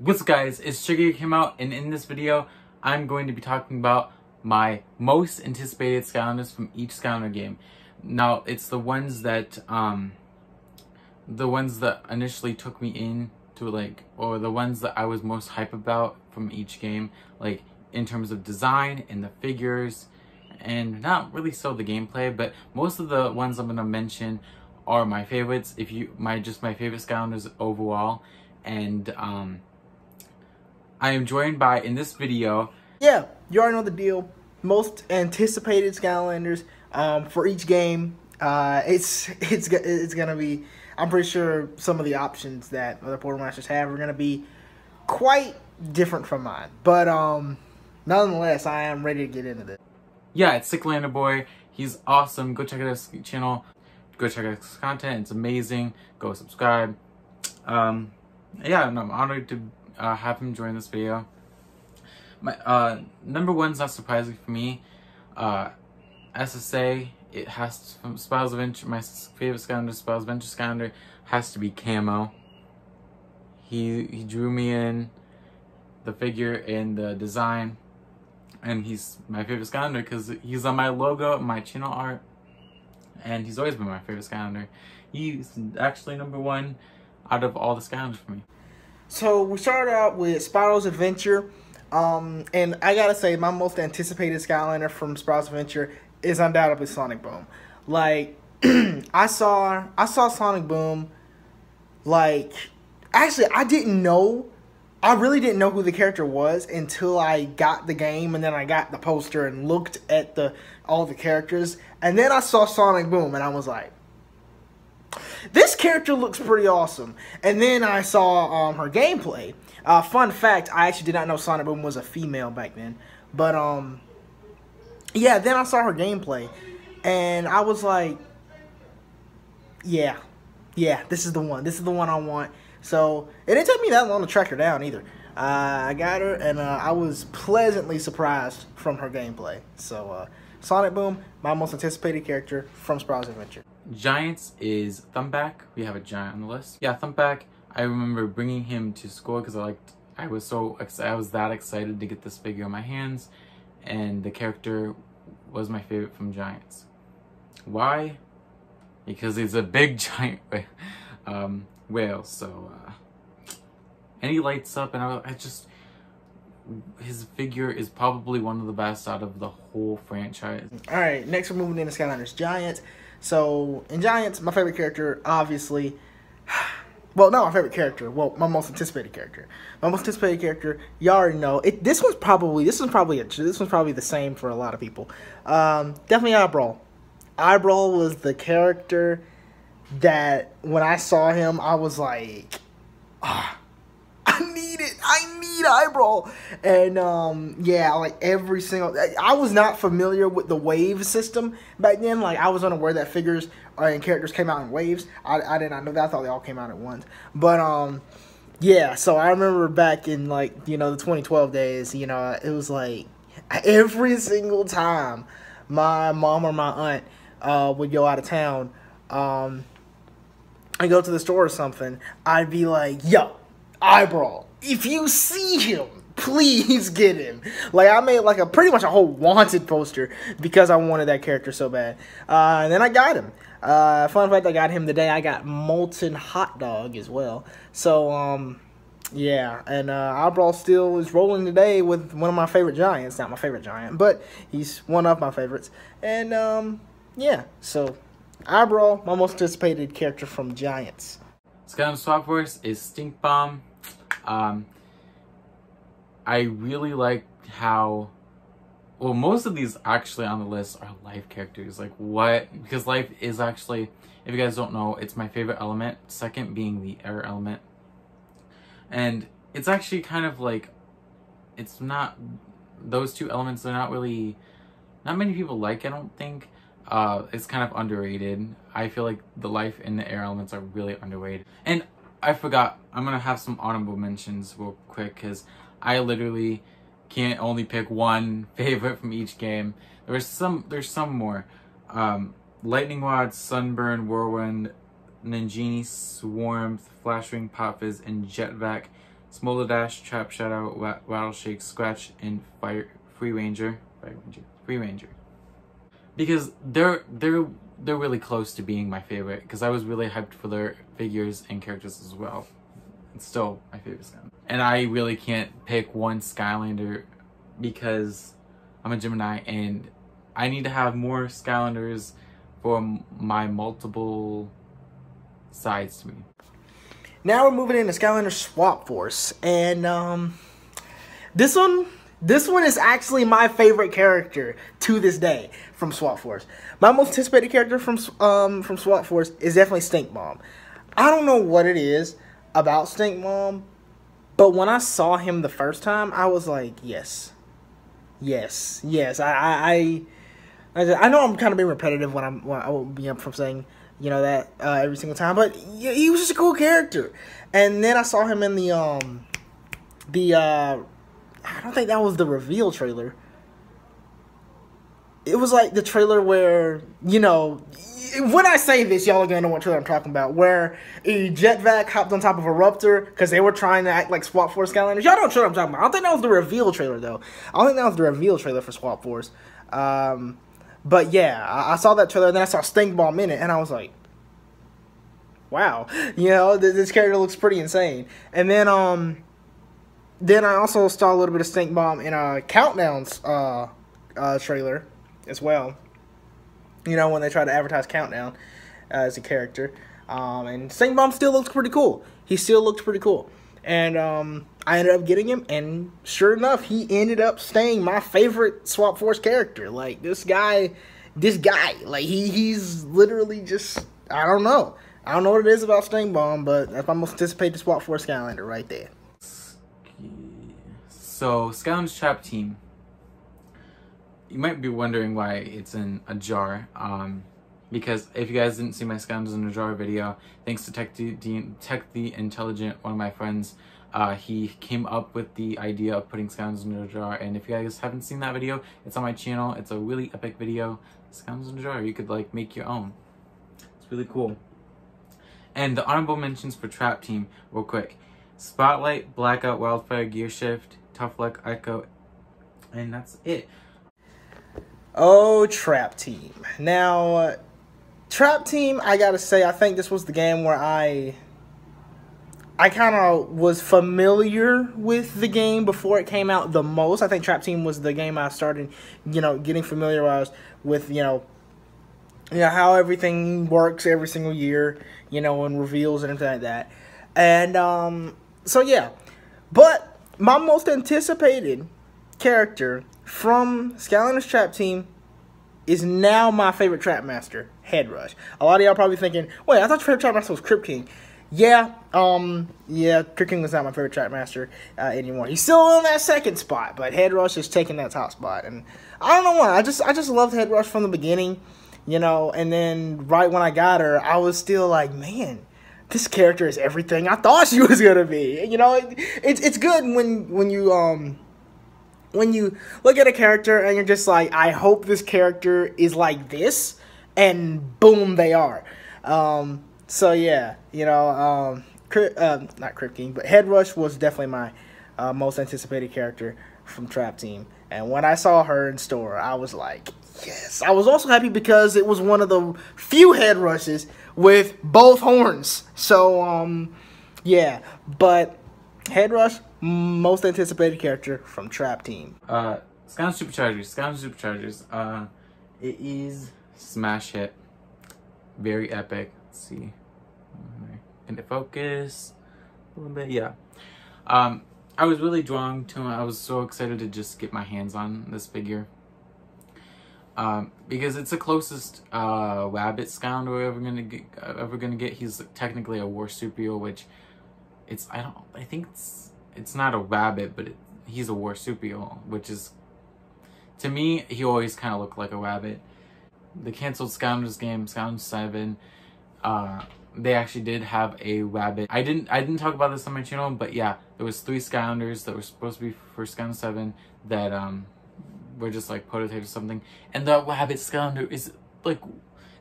What's up guys, it's Sugar came out and in this video I'm going to be talking about my most anticipated Skylanders from each Skylander game. Now it's the ones that um the ones that initially took me in to like or the ones that I was most hype about from each game like in terms of design and the figures and not really so the gameplay but most of the ones I'm going to mention are my favorites if you my just my favorite Skylanders overall and um I am joined by, in this video... Yeah, you already know the deal. Most anticipated Skylanders um, for each game. Uh, it's it's it's gonna be. I'm pretty sure some of the options that other Portal Masters have are gonna be quite different from mine. But um, nonetheless, I am ready to get into this. Yeah, it's Sicklander Boy. He's awesome. Go check out his channel. Go check out his content. It's amazing. Go subscribe. Um, yeah, I'm honored to uh, have him join this video. My uh, number one's not surprising for me. Uh, SSA, it has to, from my favorite Skylander, Spyro's Adventure Skylander, has to be Camo. He, he drew me in the figure and the design. And he's my favorite Skylander because he's on my logo, my channel art. And he's always been my favorite Skylander. He's actually number one out of all the Skylanders for me. So we started out with Spyro's Adventure. Um, and I gotta say, my most anticipated Skylander from Spyro's Adventure is undoubtedly Sonic Boom. Like, I saw I saw Sonic Boom. Like, actually, I didn't know. I really didn't know who the character was until I got the game and then I got the poster and looked at the all the characters and then I saw Sonic Boom and I was like, this character looks pretty awesome. And then I saw um, her gameplay. Uh, fun fact, I actually did not know Sonic Boom was a female back then. But, um, yeah, then I saw her gameplay. And I was like, yeah, yeah, this is the one. This is the one I want. So, it didn't take me that long to track her down either. Uh, I got her, and uh, I was pleasantly surprised from her gameplay. So, uh, Sonic Boom, my most anticipated character from Spyro's Adventure. Giants is Thumpback. We have a giant on the list. Yeah, Thumpback. I remember bringing him to school because I liked. I was so I was that excited to get this figure in my hands, and the character was my favorite from Giants. Why? Because he's a big giant um, whale. So, uh, and he lights up, and I, I just his figure is probably one of the best out of the whole franchise. All right, next we're moving into Skylanders Giants. So in Giants, my favorite character, obviously, well, not my favorite character. Well, my most anticipated character. My most anticipated character, you already know. It. This one's probably this one's probably a, this one's probably the same for a lot of people. Um, definitely Eyebrawl. Eyebrawl was the character that when I saw him, I was like, ah, need need Eyebrawl. And um, yeah, like every single. I was not familiar with the wave system back then. Like I was unaware that figures and characters came out in waves. I, I did not know that. I thought they all came out at once. But um, yeah. So I remember back in like you know the 2012 days. You know it was like every single time my mom or my aunt uh, would go out of town. Um, I go to the store or something, I'd be like, yo, Eyebrawl. If you see him, please get him. Like I made like a pretty much a whole wanted poster because I wanted that character so bad. Uh, and then I got him. Uh, fun fact, I got him today. I got molten hot dog as well. So um, yeah, and uh, Eyebrawl still is rolling today with one of my favorite giants. Not my favorite giant, but he's one of my favorites. And um, yeah, so Eyebrawl, my most anticipated character from Giants. Skylanders Swap Force is Stink Bomb. Um, I really like how, well, most of these actually on the list are life characters. Like what? Because life is actually, if you guys don't know, it's my favorite element. Second being the air element. And it's actually kind of like, it's not, those two elements are not really, not many people like, I don't think. Uh, it's kind of underrated. I feel like the life and the air elements are really underrated. And I forgot, I'm gonna have some honorable mentions real quick because I literally can't only pick one favorite from each game. There's some, there's some more. Um, Lightning Rod, Sunburn, Whirlwind, Ninjini, Swarm, Flashwing, Pop and Jetvac Smolder Dash, Trap Shadow, Rattle Shake, Scratch, and Fire Free Ranger. Fire Ranger. Free Ranger. Because they're they're they're really close to being my favorite because I was really hyped for their figures and characters as well. It's still my favorite Skylander. And I really can't pick one Skylander because I'm a Gemini and I need to have more Skylanders for my multiple sides to me. Now we're moving into Skylander Swap Force, and um, this one, this one is actually my favorite character to this day from Swap Force. My most anticipated character from um from Swap Force is definitely Stink Bomb. I don't know what it is about Stink Bomb, but when I saw him the first time, I was like, yes, yes, yes. I I I, I know I'm kind of being repetitive when I'm when I will be up from saying you know that uh, every single time. But he was just a cool character. And then I saw him in the um the uh I don't think that was the reveal trailer. It was like the trailer where you know when I say this, y'all are gonna know what trailer I'm talking about. Where a jetvac hopped on top of Eruptor because they were trying to act like Swap Force Skylanders. Y'all don't know what I'm talking about. I don't think that was the reveal trailer though. I don't think that was the reveal trailer for Swap Force. Um, but yeah, I, I saw that trailer and then I saw Stink Bomb in it, and I was like, wow, you know, th- this character looks pretty insane. And then um, then I also saw a little bit of Stink Bomb in a Countdown's uh, uh trailer as well. You know, when they try to advertise Countdown uh, as a character. Um, and Stink Bomb still looks pretty cool. He still looks pretty cool. And um, I ended up getting him, and sure enough, he ended up staying my favorite Swap Force character. Like this guy, this guy, like he he's literally just I don't know. I don't know what it is about Stink Bomb, but that's my most anticipated Swap Force Skylander right there. So Skylander's Trap Team. You might be wondering why it's in a jar. Um, because if you guys didn't see my Scoundrels in a Jar video, thanks to Tech the, Tech the Intelligent, one of my friends, uh, he came up with the idea of putting Scoundrels in a Jar. And if you guys haven't seen that video, it's on my channel. It's a really epic video. Scoundrels in a Jar. You could like make your own. It's really cool. And the honorable mentions for Trap Team, real quick. Spotlight, Blackout, Wildfire, Gear Shift, Tough Luck, Echo, and that's it. Oh, Trap Team. Now, Trap Team, I gotta say, I think this was the game where I I kind of was familiar with the game before it came out the most. I think Trap Team was the game I started, you know, getting familiarized with, you know, you know how everything works every single year, you know, and reveals and everything like that. And um, so yeah, but my most anticipated character from Skylanders Trap Team is now my favorite Trap Master, Head Rush. A lot of y'all probably thinking, wait, I thought your Trap Master was Crypt King. Yeah, um, yeah, Crypt King was not my favorite Trap Master uh, anymore. He's still on that second spot, but Head Rush is taking that top spot, and I don't know why. I just, I just loved Head Rush from the beginning, you know. And then right when I got her, I was still like, man, this character is everything I thought she was gonna be. You know, it, it's it's good when when you um when you look at a character and you're just like, I hope this character is like this, and boom, they are. Um, so yeah, you know, um, uh, not Crypt King, but Head Rush was definitely my uh, most anticipated character from Trap Team. And when I saw her in store, I was like, yes. I was also happy because it was one of the few Head Rushes with both horns. So, um, yeah. But Head Rush, most anticipated character from Trap Team. Uh, Scout Superchargers. Scout Superchargers. Uh, it is smash hit. Very epic. Let's see. Can it focus? A little bit, yeah. Um, I was really drawn to it. I was so excited to just get my hands on this figure. Um, because it's the closest uh, rabbit scoundrel we're ever gonna get. Ever gonna get. He's technically a marsupial, which it's I don't I think it's it's not a rabbit, but it, he's a marsupial, which is to me he always kind of looked like a rabbit. The canceled Scoundrels game, Scoundrels Seven, uh, they actually did have a rabbit. I didn't I didn't talk about this on my channel, but yeah, there was three Scoundrels that were supposed to be for Scoundrels Seven that um were just like prototypes or something, and the rabbit Scoundrel is like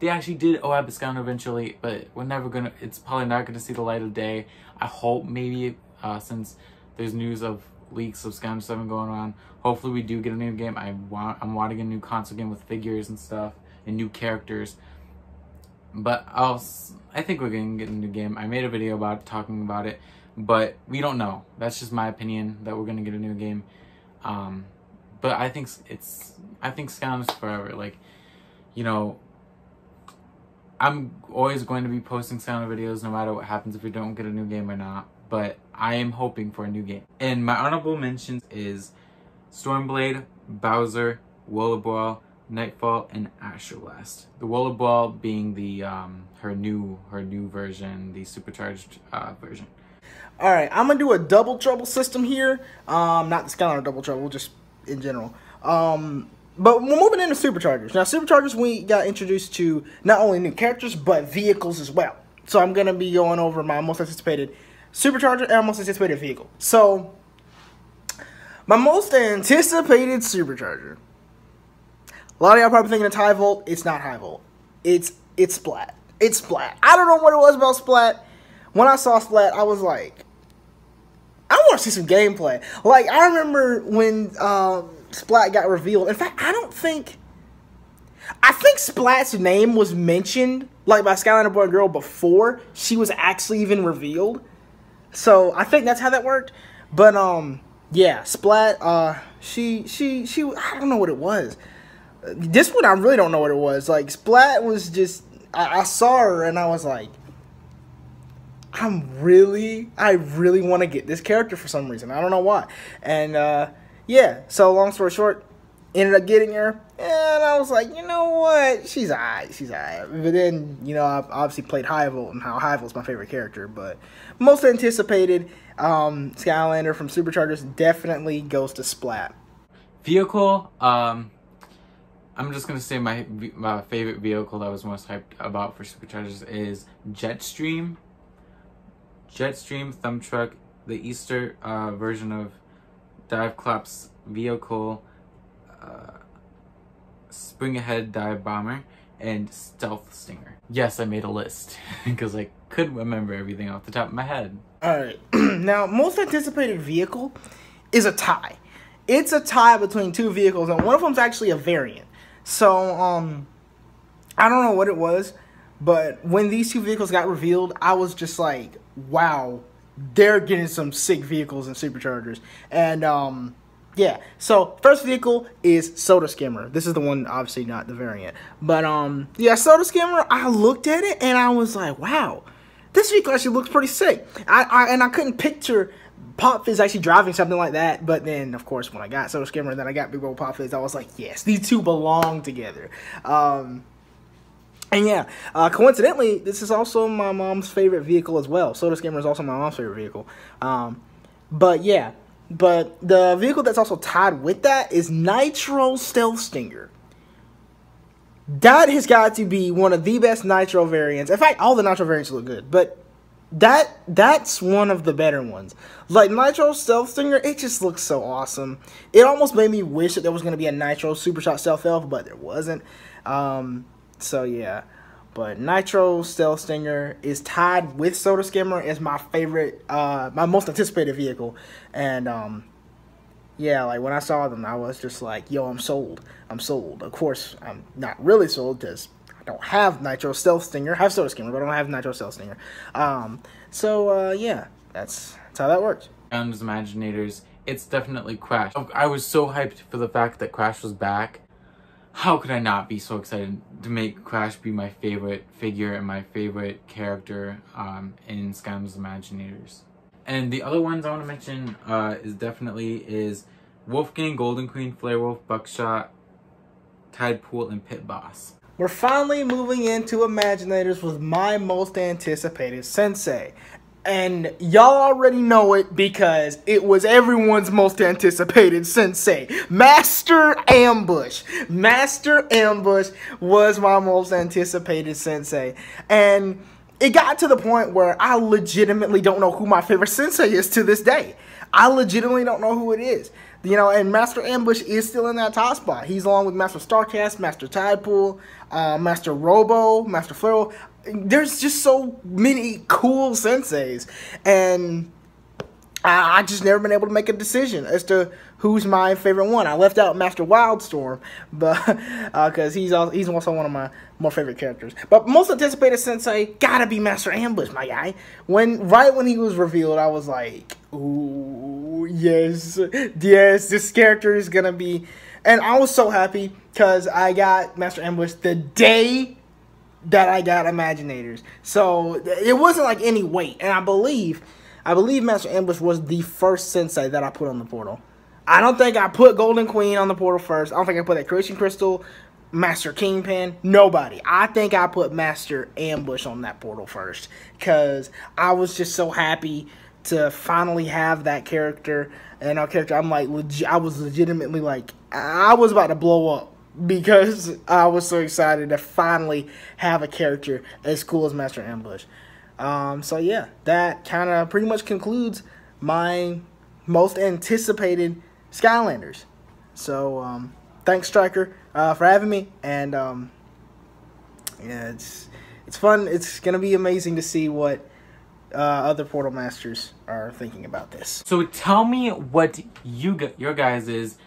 they actually did a rabbit Scoundrel eventually, but we're never gonna. It's probably not gonna see the light of day. I hope maybe uh, since there's news of leaks of Skylanders 7 going on. Hopefully we do get a new game. I want I'm wanting a new console game with figures and stuff and new characters. But I'll I think we're gonna get a new game. I made a video about talking about it, but we don't know. That's just my opinion that we're gonna get a new game. Um, but I think it's I think Skylanders is forever. Like, you know, I'm always going to be posting Skylanders videos no matter what happens if we don't get a new game or not. But I am hoping for a new game. And my honorable mentions is Stormblade, Bowser, Roller Brawl, Nightfall, and Astroblast. The Roller Brawl being the um, her new her new version, the supercharged uh, version. All right, I'm gonna do a double trouble system here. Um, not the Skylander double trouble, just in general. Um, but we're moving into superchargers. Now, superchargers, we got introduced to not only new characters but vehicles as well. So I'm gonna be going over my most anticipated supercharger and most anticipated vehicle. So my most anticipated supercharger. A lot of y'all probably thinking it's high volt. It's not high volt. It's it's Splat. It's Splat. I don't know what it was about Splat. When I saw Splat, I was like, want to see some gameplay. Like I remember when um, Splat got revealed. In fact, I don't think. I think Splat's name was mentioned like by Skylander Boy Girl before she was actually even revealed. So I think that's how that worked. But um, yeah, Splat. Uh, she she she. I don't know what it was. This one I really don't know what it was. Like Splat was just. I, I saw her and I was like, I'm really, I really want to get this character for some reason. I don't know why. And uh, yeah, so long story short, ended up getting her, and I was like, you know what, she's alright, she's alright. But then, you know, I obviously played Volt, and how Volt's my favorite character. But most anticipated, um, Skylander from Superchargers definitely goes to Splat. Vehicle, um, I'm just gonna say my my favorite vehicle that I was most hyped about for Superchargers is Jetstream. Jetstream Thump Truck, the Easter uh, version of Dive-Clops's vehicle, uh, Spring Ahead Dive Bomber, and Stealth Stinger. Yes, I made a list because I couldn't remember everything off the top of my head. Alright, now, most anticipated vehicle is a tie. It's a tie between two vehicles, and one of them's actually a variant. So, um, I don't know what it was, but when these two vehicles got revealed, I was just like, wow, they're getting some sick vehicles and superchargers. And, um, yeah, so first vehicle is Soda Skimmer. This is the one, obviously not the variant. But, um, yeah, Soda Skimmer, I looked at it and I was like, wow, this vehicle actually looks pretty sick. I, I And I couldn't picture Pop Fizz actually driving something like that. But then, of course, when I got Soda Skimmer and then I got Big Old Pop Fizz, I was like, yes, these two belong together. Um, and yeah, uh, coincidentally, this is also my mom's favorite vehicle as well. Soda Skimmer is also my mom's favorite vehicle. Um, but yeah, but the vehicle that's also tied with that is Nitro Stealth Stinger. That has got to be one of the best Nitro variants. In fact, all the Nitro variants look good, but that that's one of the better ones. Like Nitro Stealth Stinger, it just looks so awesome. It almost made me wish that there was going to be a Nitro Super Shot Stealth Elf, but there wasn't. Um, so yeah, but Nitro Stealth Stinger is tied with Soda Skimmer as my favorite, uh, my most anticipated vehicle, and um, yeah, like when I saw them, I was just like, yo, I'm sold. I'm sold. Of course, I'm not really sold because I don't have Nitro Stealth Stinger. I have Soda Skimmer, but I don't have Nitro Stealth Stinger. Um, so uh, yeah, that's that's how that works. As Imaginators, it's definitely Crash. I was so hyped for the fact that Crash was back how could I not be so excited to make Crash be my favorite figure and my favorite character um, in Skylanders' Imaginators. And the other ones I want to mention uh, is definitely is Wolfgang, Golden Queen, Flare Wolf, Buckshot, Tidepool, and Pit Boss. We're finally moving into Imaginators with my most anticipated sensei. And y'all already know it because it was everyone's most anticipated sensei. Master Ambush. Master Ambush was my most anticipated sensei. And it got to the point where I legitimately don't know who my favorite sensei is to this day. I legitimately don't know who it is. You know, and Master Ambush is still in that top spot. He's along with Master Starcast, Master Tidepool, uh, Master Robo, Master Flare there's just so many cool senseis and I, I just never been able to make a decision as to who's my favorite one. I left out Master Wildstorm, but because uh, he's also, he's also one of my more favorite characters. But most anticipated Sensei gotta be Master Ambush, my guy. When right when he was revealed, I was like, ooh, yes, yes, this character is gonna be. And I was so happy because I got Master Ambush the day that I got Imaginators. So it wasn't like any wait, and I believe I believe Master Ambush was the first sensei that I put on the portal. I don't think I put Golden Queen on the portal first. I don't think I put that Creation Crystal, Master Kingpin, nobody. I think I put Master Ambush on that portal first because I was just so happy to finally have that character and our character. I'm like, I was legitimately like, I was about to blow up because I was so excited to finally have a character as cool as Master Ambush. Um, so yeah, that kind of pretty much concludes my most anticipated Skylanders. So um, thanks, Striker, uh, for having me, and um, yeah, it's it's fun. It's gonna be amazing to see what uh, other Portal Masters are thinking about this. So tell me what you your guys' is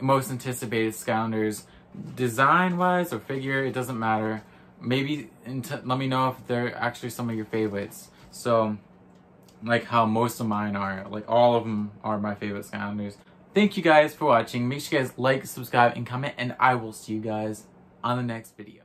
most anticipated Skylanders design wise or figure. It doesn't matter maybe let me know if they're actually some of your favorites. So, like how most of mine are, like all of them are my favorite Skylanders. Thank you guys for watching. Make sure you guys like, subscribe, and comment, and I will see you guys on the next video.